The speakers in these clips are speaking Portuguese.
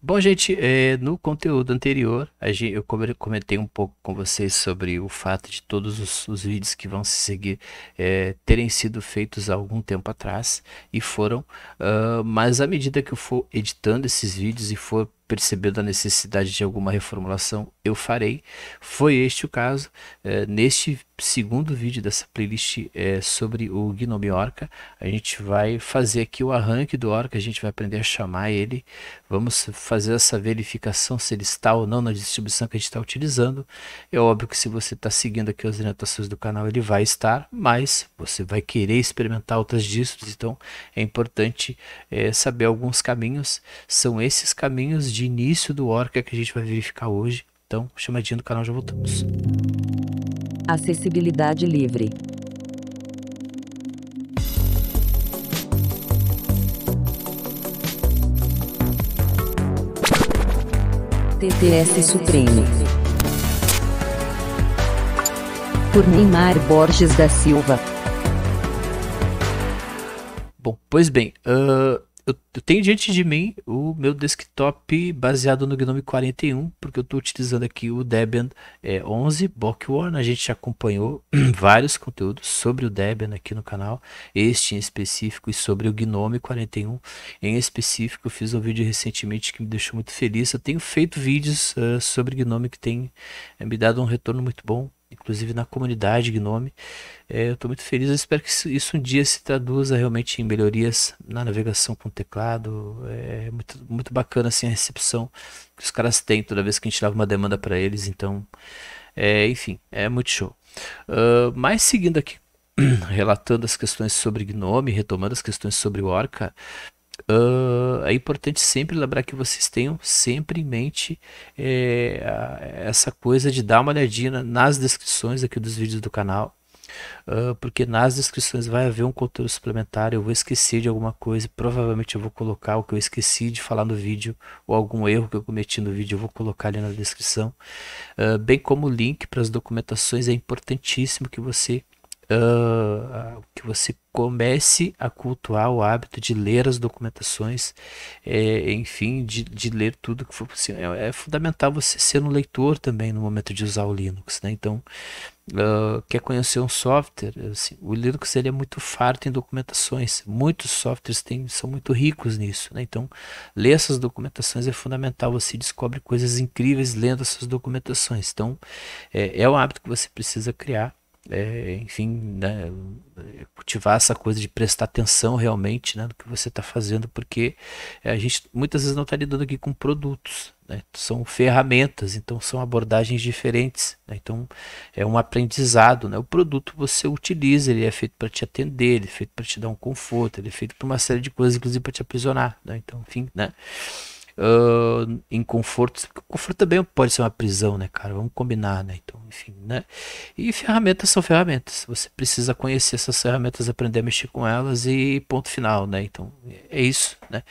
Bom, gente, é, no conteúdo anterior, gente, eu comentei um pouco com vocês sobre o fato de todos os, os vídeos que vão se seguir é, terem sido feitos há algum tempo atrás e foram, uh, mas à medida que eu for editando esses vídeos e for percebendo a necessidade de alguma reformulação, eu farei. Foi este o caso. É, neste segundo vídeo dessa playlist é, sobre o Gnome Orca, a gente vai fazer aqui o arranque do Orca, a gente vai aprender a chamar ele, vamos fazer essa verificação se ele está ou não na distribuição que a gente está utilizando. É óbvio que se você está seguindo aqui as orientações do canal, ele vai estar, mas você vai querer experimentar outras distros, então é importante é, saber alguns caminhos. São esses caminhos de início do Orca que a gente vai verificar hoje. Então, chamadinha do canal, já voltamos. Acessibilidade livre. TTS Supreme. Por Neymar Borges da Silva. Bom, pois bem, uh, eu, eu, tenho diante de mim o meu desktop baseado no Gnome 41, porque eu estou utilizando aqui o Debian é, 11 Bookworm. A gente já acompanhou vários conteúdos sobre o Debian aqui no canal, este em específico e sobre o Gnome 41 em específico. Eu fiz um vídeo recentemente que me deixou muito feliz. Eu tenho feito vídeos uh, sobre Gnome que tem uh, me dado um retorno muito bom inclusive na comunidade Gnome. É, eu estou muito feliz, eu espero que isso, isso, um dia se traduza realmente em melhorias na navegação com teclado. É muito, muito bacana assim, a recepção que os caras têm toda vez que a gente leva uma demanda para eles. Então, é, enfim, é muito show. Uh, mas seguindo aqui, relatando as questões sobre Gnome, retomando as questões sobre Orca, Uh, é importante sempre lembrar que vocês tenham sempre em mente é, essa coisa de dar uma olhadinha nas descrições aqui dos vídeos do canal. Uh, porque nas descrições vai haver um conteúdo suplementar. Eu vou esquecer de alguma coisa, provavelmente eu vou colocar o que eu esqueci de falar no vídeo, ou algum erro que eu cometi no vídeo, eu vou colocar ali na descrição. Uh, bem como o link para as documentações, é importantíssimo que você uh, que você comece a cultuar o hábito de ler as documentações, é, enfim, de, de ler tudo que for possível. É, é, fundamental você ser um leitor também no momento de usar o Linux, né? Então, uh, quer conhecer um software, assim, o Linux ele é muito farto em documentações. Muitos softwares são muito ricos nisso, né? Então, ler essas documentações é fundamental. Você descobre coisas incríveis lendo essas documentações. Então, é, é um hábito que você precisa criar é, enfim, né, cultivar essa coisa de prestar atenção realmente né, no que você está fazendo, porque a gente muitas vezes não está lidando aqui com produtos, né, são ferramentas, então são abordagens diferentes. Né, então é um aprendizado. Né, o produto você utiliza, ele é feito para te atender, ele é feito para te dar um conforto, ele é feito para uma série de coisas, inclusive para te aprisionar. Né, então, enfim, né uh, em conforto. Conforto também pode ser uma prisão, né, cara? Vamos combinar, né? Então, enfim, né? E ferramentas são ferramentas. Você precisa conhecer essas ferramentas, aprender a mexer com elas e ponto final, né? Então, é isso, né?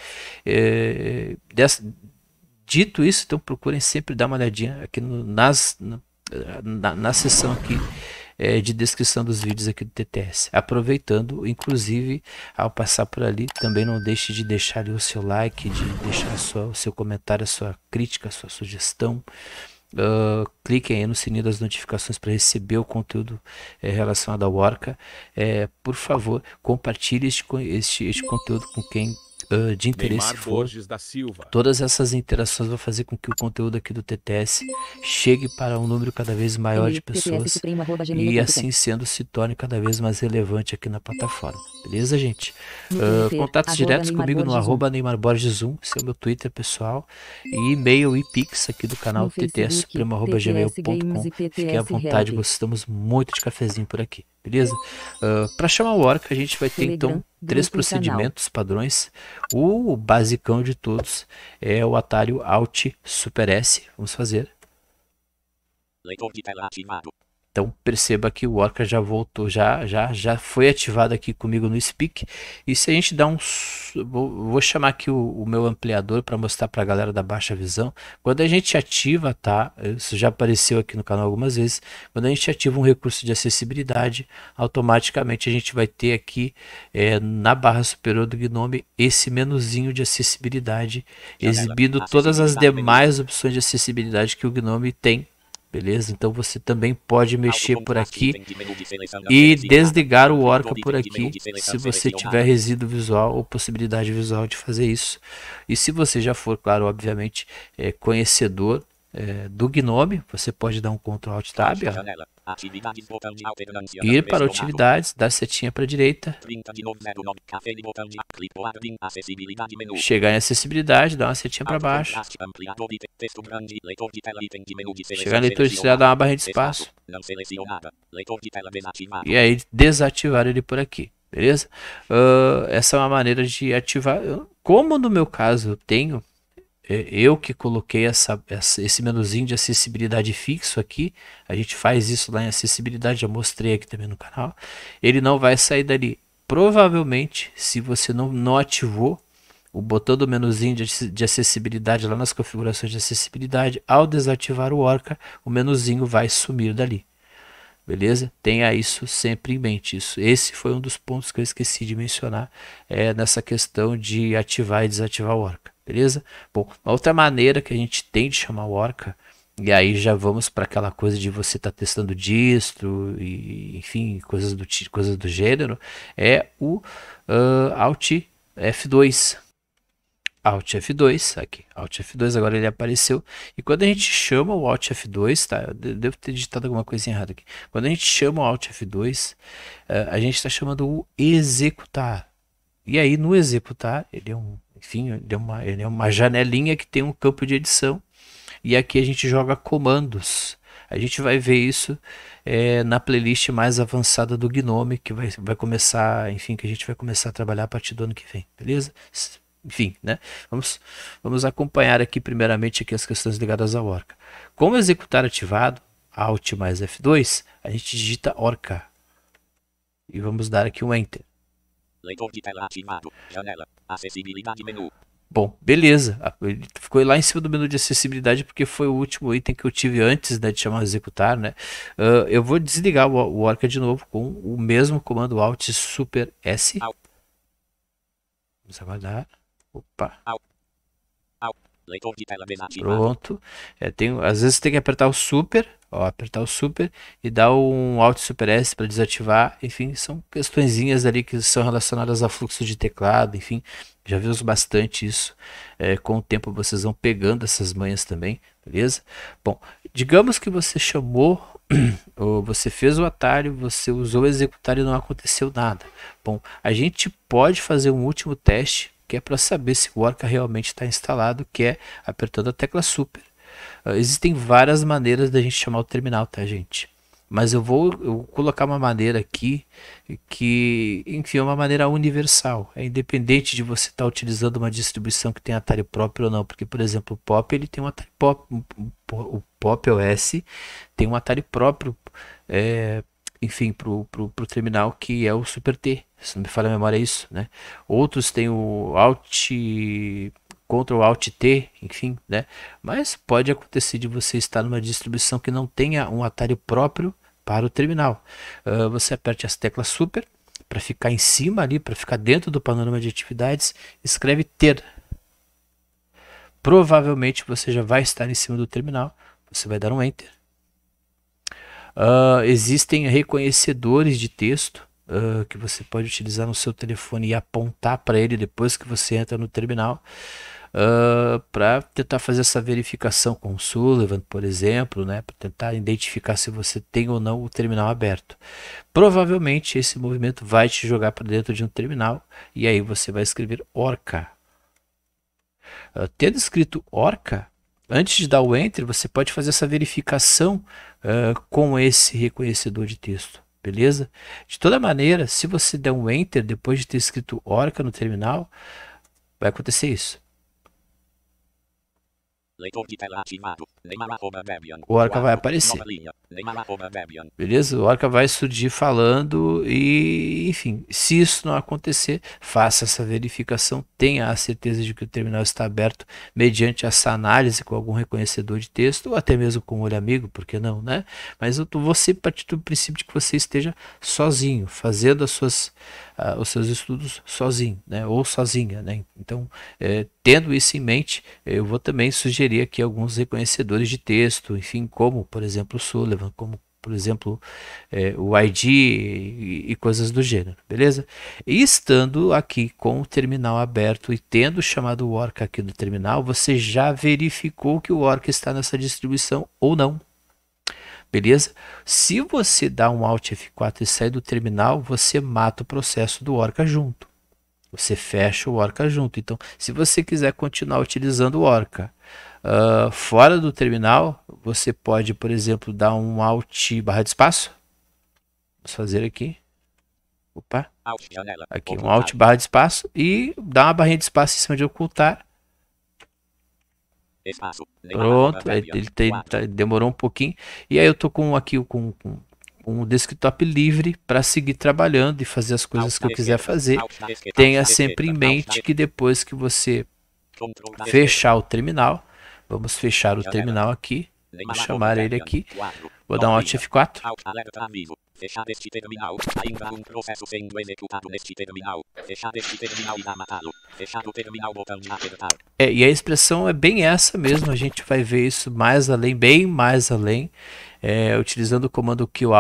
É, dessa, dito isso, então procurem sempre dar uma olhadinha aqui no, nas, na, na, na sessão aqui é, de descrição dos vídeos aqui do TTS. Aproveitando, inclusive, ao passar por ali, também não deixe de deixar o seu like, de deixar sua, o seu comentário, a sua crítica, a sua sugestão. Uh, aí no sininho das notificações para receber o conteúdo é, relacionado ao Orca. É, por favor, compartilhe este, este, este conteúdo com quem uh, de interesse Neymar for, todas essas interações vão fazer com que o conteúdo aqui do TTS chegue para um número cada vez maior de pessoas e assim sendo se torne cada vez mais relevante aqui na plataforma. Beleza, gente? Uh, contatos diretos comigo no arroba Neymar Borges 1, esse é o meu Twitter pessoal, e e-mail e pix aqui do canal ttssupremo.gmail.com. Fiquem à vontade, gostamos muito de cafezinho por aqui beleza? Uh, para chamar o Orca, a gente vai ter então três procedimentos padrões. O basicão de todos é o atalho Alt Super S. Vamos fazer. Leitor de tela ativado. Então perceba que o Orca já voltou, já já já foi ativado aqui comigo no Speak. E se a gente dá um vou, vou chamar aqui o, o meu ampliador para mostrar para a galera da baixa visão. Quando a gente ativa, tá? Isso já apareceu aqui no canal algumas vezes. Quando a gente ativa um recurso de acessibilidade, automaticamente a gente vai ter aqui é, na barra superior do Gnome esse menuzinho de acessibilidade exibindo todas as demais opções de acessibilidade que o Gnome tem beleza? Então você também pode mexer por aqui e desligar o Orca por aqui, se você tiver resíduo visual ou possibilidade visual de fazer isso. E se você já for, claro, obviamente, é, conhecedor é, do Gnome, você pode dar um Ctrl Alt Tab, ó, Ir para atividades, dar setinha para a direita. Chegar em acessibilidade, dar uma setinha para baixo. Chegar em leitor de tela, dar uma barra de espaço. E aí desativar ele por aqui. Beleza? Uh, essa é uma maneira de ativar. Como no meu caso eu tenho eu que coloquei essa, esse menuzinho de acessibilidade fixo aqui, a gente faz isso lá em acessibilidade, já mostrei aqui também no canal, ele não vai sair dali. Provavelmente, se você não, não ativou o botão do menuzinho de, de acessibilidade lá nas configurações de acessibilidade, ao desativar o Orca, o menuzinho vai sumir dali. Beleza? Tenha isso sempre em mente. Isso, esse foi um dos pontos que eu esqueci de mencionar é, nessa questão de ativar e desativar o Orca beleza? Bom, uma outra maneira que a gente tem de chamar o Orca, e aí já vamos para aquela coisa de você estar tá testando distro, e, enfim, coisas do, coisas do gênero, é o uh, Alt F2. Alt F2, aqui, Alt F2, agora ele apareceu. E quando a gente chama o Alt F2, tá? Eu devo ter digitado alguma coisa errada aqui. Quando a gente chama o Alt F2, uh, a gente está chamando o executar. E aí no executar, ele é um enfim, é, uma, é uma janelinha que tem um campo de edição. E aqui a gente joga comandos. A gente vai ver isso é, na playlist mais avançada do Gnome, que vai, vai começar, enfim, que a gente vai começar a trabalhar a partir do ano que vem, beleza? Enfim, né? Vamos, vamos acompanhar aqui primeiramente aqui as questões ligadas ao Orca. Como executar ativado, Alt mais F2, a gente digita Orca. E vamos dar aqui um Enter. Leitor de tela ativado. Janela. Acessibilidade menu. Bom, beleza. Ele ficou lá em cima do menu de acessibilidade porque foi o último item que eu tive antes né, de chamar executar. Né? Uh, eu vou desligar o, o Orca de novo com o mesmo comando Alt Super S. Vamos aguardar. Opa. Leitor de tela desativado. Pronto. É, tem, às vezes tem que apertar o Super, ó, apertar o Super e dar um Alt Super S para desativar. Enfim, são questõezinhas ali que são relacionadas a fluxo de teclado. Enfim, já vimos bastante isso. É, com o tempo vocês vão pegando essas manhas também, beleza? Bom, digamos que você chamou ou você fez o atalho, você usou o executar e não aconteceu nada. Bom, a gente pode fazer um último teste que é para saber se o Orca realmente está instalado, que é apertando a tecla Super. Uh, existem várias maneiras da gente chamar o terminal, tá, gente? Mas eu vou, eu colocar uma maneira aqui que, enfim, é uma maneira universal. É independente de você estar tá utilizando uma distribuição que tem atalho próprio ou não. Porque, por exemplo, o Pop ele tem um atalho Pop, o Pop OS tem um atalho próprio é, enfim, para o terminal que é o Super T. Se não me falha a memória é isso, né? Outros têm o Alt Ctrl Alt T, enfim, né? Mas pode acontecer de você estar numa distribuição que não tenha um atalho próprio para o terminal. Uh, você aperte as teclas Super para ficar em cima ali, para ficar dentro do panorama de atividades, escreve ter. Provavelmente você já vai estar em cima do terminal. Você vai dar um Enter Uh, existem reconhecedores de texto uh, que você pode utilizar no seu telefone e apontar para ele depois que você entra no terminal. Uh, para tentar fazer essa verificação com o Sullivan, por exemplo, né, para tentar identificar se você tem ou não o terminal aberto. Provavelmente esse movimento vai te jogar para dentro de um terminal e aí você vai escrever Orca. Uh, tendo escrito Orca, antes de dar o Enter, você pode fazer essa verificação uh, com esse reconhecedor de texto. Beleza? De toda maneira, se você der um Enter depois de ter escrito Orca no terminal, vai acontecer isso. Leitor de tela ativado. O Orca vai aparecer. Beleza? O Orca vai surgir falando e, enfim, se isso não acontecer, faça essa verificação, tenha a certeza de que o terminal está aberto mediante essa análise com algum reconhecedor de texto ou até mesmo com o olho amigo, por que não, né? Mas eu tô- você partir do princípio de que você esteja sozinho, fazendo as suas, ah, os seus estudos sozinho, né? Ou sozinha, né? Então, eh, tendo isso em mente, eu vou também sugerir aqui alguns reconhecedores de texto, enfim, como, por exemplo, Sullivan, como por exemplo, eh, o ID e, e coisas do gênero, beleza? E estando aqui com o terminal aberto e tendo chamado o Orca aqui no terminal, você já verificou que o Orca está nessa distribuição ou não. Beleza? Se você dá um Alt F4 e sai do terminal, você mata o processo do Orca junto. Você fecha o Orca junto. Então, se você quiser continuar utilizando o Orca ah, fora do terminal, você pode, por exemplo, dar um Alt barra de espaço. Vamos fazer aqui. Opa, aqui um. Alt barra de espaço e dá uma barrinha de espaço em cima de ocultar. Espaço. Pronto, aí ele tem- tá- demorou um pouquinho. E aí eu tô com aqui com, com, o desktop livre para seguir trabalhando e fazer as coisas que eu quiser fazer. Tenha sempre em mente que depois que você fechar o terminal, vamos fechar o terminal aqui. Vou chamar ele aqui. Vou dar um Alt linha. F4. Alt alerta aviso. Fechar este terminal. Ainda um processo sendo executado neste terminal. Fechar este terminal irá matá-lo. Fechar o terminal botão de apertar. É, e a expressão é bem essa mesmo, a gente vai ver isso mais além, bem mais além, é, utilizando o comando kill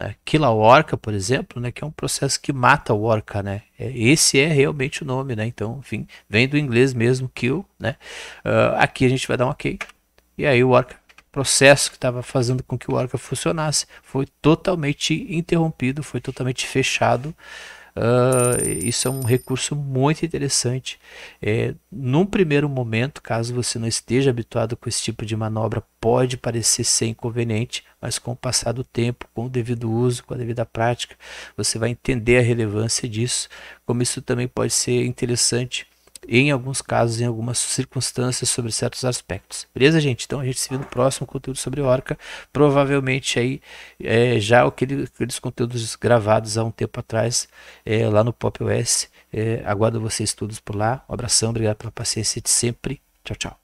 né, kill a orca, por exemplo, né, que é um processo que mata o orca, né, é, esse é realmente o nome, né, então, enfim, vem do inglês mesmo, kill, né, Ah, aqui a gente vai dar um ok, e aí o orca, processo que estava fazendo com que o orca funcionasse, foi totalmente interrompido, foi totalmente fechado, ah, isso é um recurso muito interessante. É, num primeiro momento, caso você não esteja habituado com esse tipo de manobra, pode parecer ser inconveniente, mas com o passar do tempo, com o devido uso, com a devida prática, você vai entender a relevância disso, como isso também pode ser interessante em alguns casos, em algumas circunstâncias, sobre certos aspectos. Beleza, gente? Então a gente se vê no próximo conteúdo sobre Orca. Provavelmente aí é, já aquele, aqueles conteúdos gravados há um tempo atrás, é, lá no Pop OS. É, aguardo vocês todos por lá. Um abração, obrigado pela paciência de sempre. Tchau, tchau.